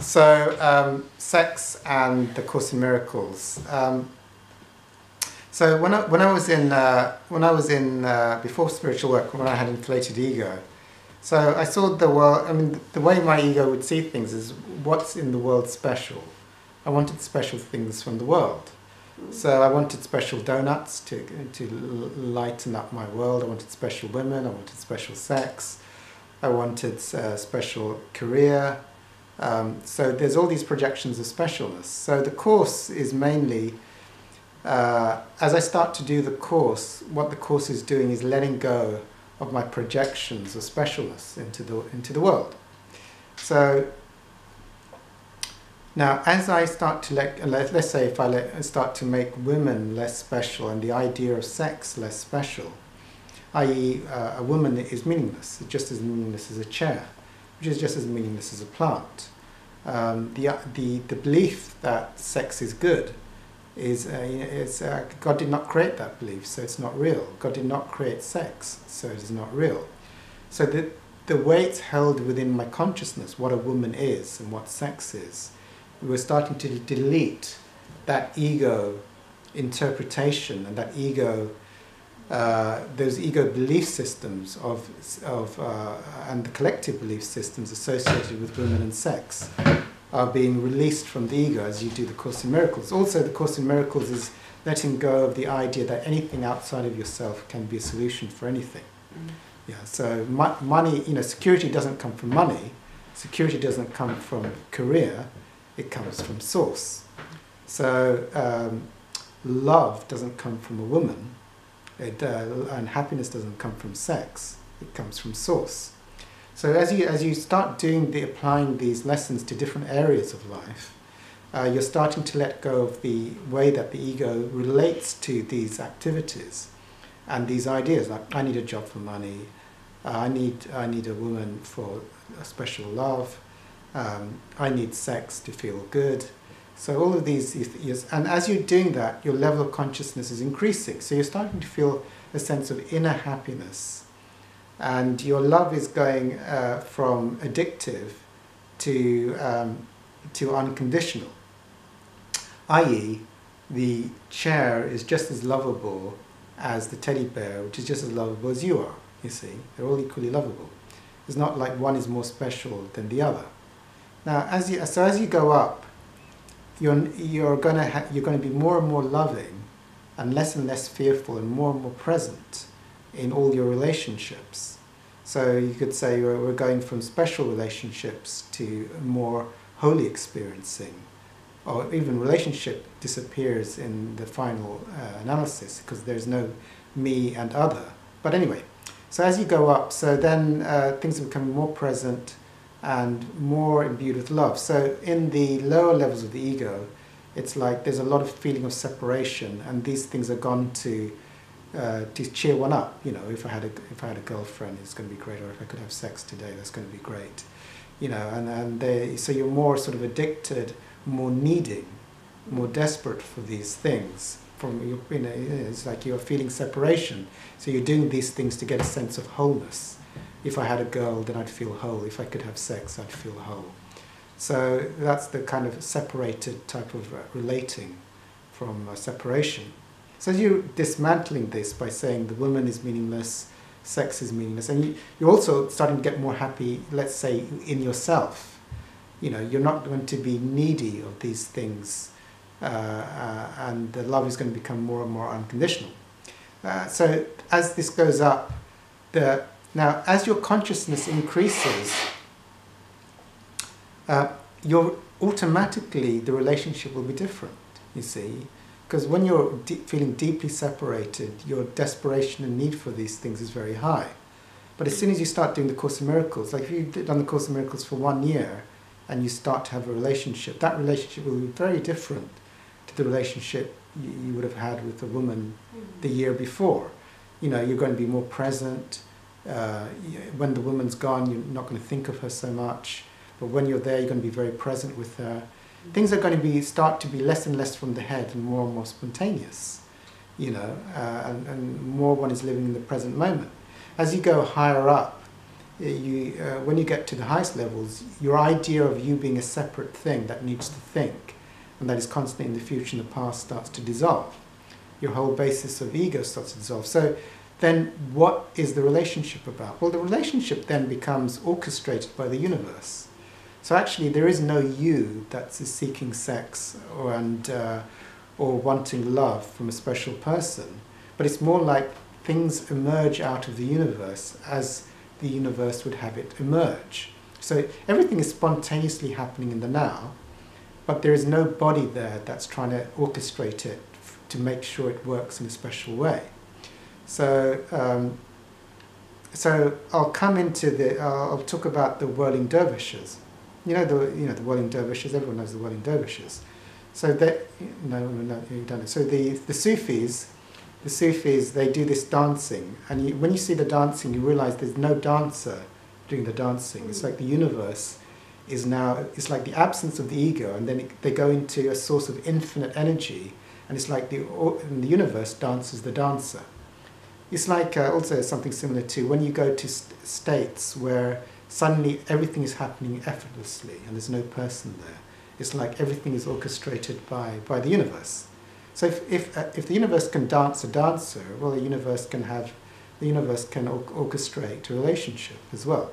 So, um, sex and the Course in Miracles. Um, so when I, when I was in uh, when I was in uh, before spiritual work, when I had inflated ego, so I saw the world. I mean, the way my ego would see things is what's in the world special. I wanted special things from the world. So I wanted special donuts to to lighten up my world. I wanted special women. I wanted special sex. I wanted uh, special career. Um, so there's all these projections of specialness. So the course is mainly, uh, as I start to do the course, what the course is doing is letting go of my projections of specialness into the, into the world. So now, as I start to let, let us say if I let, start to make women less special and the idea of sex less special, i.e., uh, a woman is meaningless, just as meaningless as a chair which is just as meaningless as a plant. Um, the, the, the belief that sex is good is, uh, is uh, God did not create that belief, so it's not real. God did not create sex, so it is not real. So the, the way it's held within my consciousness, what a woman is and what sex is, we were starting to delete that ego interpretation and that ego uh, those ego belief systems of, of uh, and the collective belief systems associated with women and sex are being released from the ego as you do the Course in Miracles. Also, the Course in Miracles is letting go of the idea that anything outside of yourself can be a solution for anything. Mm. Yeah, so mo- money, you know, security doesn't come from money, security doesn't come from career, it comes from source. So, um, love doesn't come from a woman, it, uh, and happiness doesn't come from sex, it comes from source. So as you, as you start doing the, applying these lessons to different areas of life, uh, you're starting to let go of the way that the ego relates to these activities and these ideas like I need a job for money, uh, I need I need a woman for a special love, um, I need sex to feel good, so all of these, yes, and as you're doing that, your level of consciousness is increasing. So you're starting to feel a sense of inner happiness, and your love is going uh, from addictive to um, to unconditional. I.e., the chair is just as lovable as the teddy bear, which is just as lovable as you are. You see, they're all equally lovable. It's not like one is more special than the other. Now, as you so as you go up you're, you're going to ha- you're to be more and more loving and less and less fearful and more and more present in all your relationships. So you could say we're going from special relationships to more holy experiencing, or even relationship disappears in the final uh, analysis because there's no me and other. But anyway, so as you go up, so then uh, things are becoming more present, and more imbued with love. So in the lower levels of the ego, it's like there's a lot of feeling of separation, and these things are gone to uh, to cheer one up. You know, if I had a if I had a girlfriend, it's going to be great, or if I could have sex today, that's going to be great. You know, and and they, so you're more sort of addicted, more needing, more desperate for these things. From you know, it's like you're feeling separation. So you're doing these things to get a sense of wholeness if I had a girl, then I'd feel whole. If I could have sex, I'd feel whole. So that's the kind of separated type of uh, relating from uh, separation. So you're dismantling this by saying the woman is meaningless, sex is meaningless, and you, you're also starting to get more happy, let's say, in yourself. You know, you're not going to be needy of these things, uh, uh, and the love is going to become more and more unconditional. Uh, so as this goes up, the now, as your consciousness increases, uh, your automatically the relationship will be different. You see, because when you're de- feeling deeply separated, your desperation and need for these things is very high. But as soon as you start doing the Course of Miracles, like if you've done the Course of Miracles for one year and you start to have a relationship, that relationship will be very different to the relationship you, you would have had with a woman the year before. You know, you're going to be more present uh, when the woman's gone, you're not going to think of her so much. But when you're there, you're going to be very present with her. Things are going to be start to be less and less from the head and more and more spontaneous, you know, uh, and, and more one is living in the present moment. As you go higher up, you, uh, when you get to the highest levels, your idea of you being a separate thing that needs to think and that is constantly in the future and the past starts to dissolve. Your whole basis of ego starts to dissolve. So then what is the relationship about? Well, the relationship then becomes orchestrated by the universe. So actually, there is no you that's seeking sex or, and, uh, or wanting love from a special person, but it's more like things emerge out of the universe as the universe would have it emerge. So everything is spontaneously happening in the now, but there is no body there that's trying to orchestrate it to make sure it works in a special way. So, um, so I'll come into the, uh, I'll talk about the whirling dervishes. You know the, you know the whirling dervishes. Everyone knows the whirling dervishes. So that no, no, you don't. Know. So the the Sufis the Sufis, they do this dancing, and you, when you see the dancing, you realize there's no dancer doing the dancing. It's like the universe is now, it's like the absence of the ego, and then it, they go into a source of infinite energy, and it's like the, the universe dances the dancer. It's like uh, also something similar to when you go to st- states where suddenly everything is happening effortlessly and there's no person there. It's like everything is orchestrated by, by the universe. So if, if, uh, if the universe can dance a dancer, well, the universe can have, the universe can or- orchestrate a relationship as well.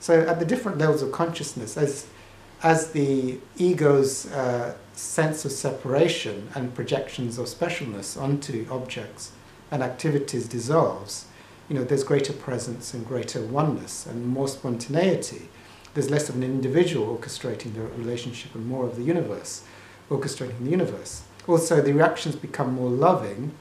So at the different levels of consciousness, as, as the ego's uh, sense of separation and projections of specialness onto objects and activities dissolves, you know, there's greater presence and greater oneness and more spontaneity. There's less of an individual orchestrating the relationship and more of the universe orchestrating the universe also the reactions become more loving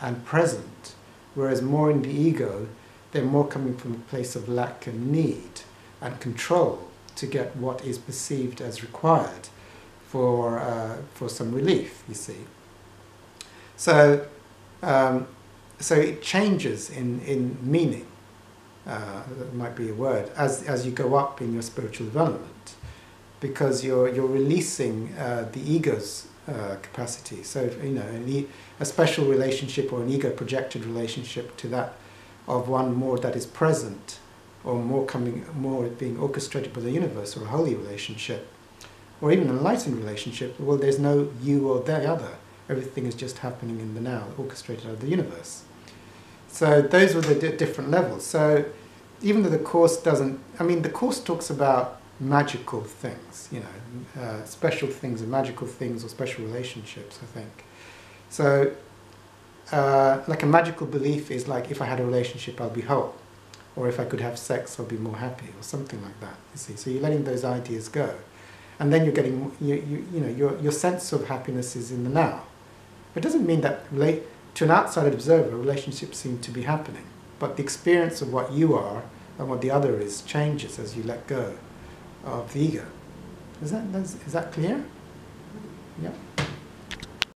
and present, whereas more in the ego, they're more coming from a place of lack and need and control to get what is perceived as required for, uh, for some relief, you see. So, um, so it changes in, in meaning, uh, that might be a word, as, as you go up in your spiritual development, because you're, you're releasing uh, the ego's uh, capacity. So, you know, e- a special relationship or an ego projected relationship to that of one more that is present or more coming, more being orchestrated by the universe or a holy relationship or even an enlightened relationship, well, there's no you or the other. Everything is just happening in the now, orchestrated out of the universe. So those were the d- different levels. So even though the course doesn't, I mean, the course talks about magical things, you know, uh, special things and magical things or special relationships, I think. So, uh, like a magical belief is like if I had a relationship, I'll be whole. Or if I could have sex, I'll be more happy, or something like that. You see, so you're letting those ideas go, and then you're getting, you, you, you know, your your sense of happiness is in the now. It doesn't mean that relate, to an outside observer, relationships seem to be happening, but the experience of what you are and what the other is changes as you let go of the ego. Is that, is that clear? Yeah.